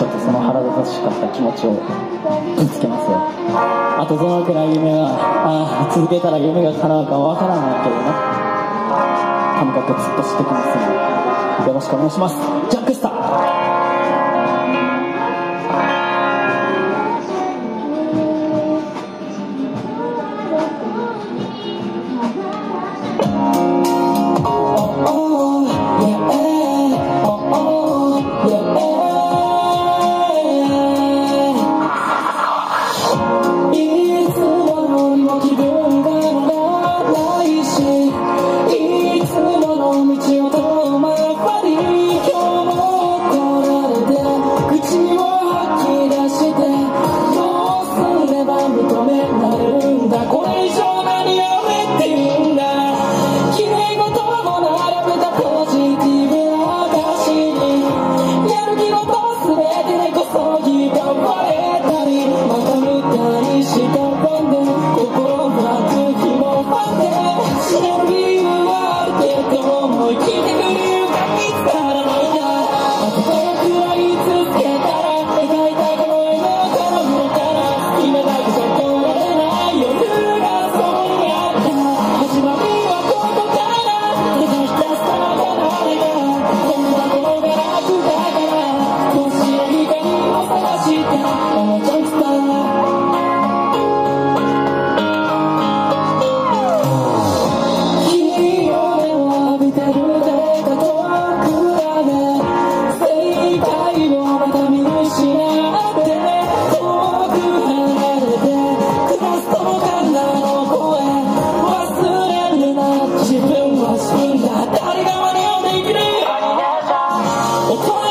ちょっとその腹立たしかった気持ちをぶつけますよ。あとどのくらい夢があ続けたら夢が叶うかわからないけどね。感覚ずっと知ってきますのでよろしくお願いします。ジャックスタ call.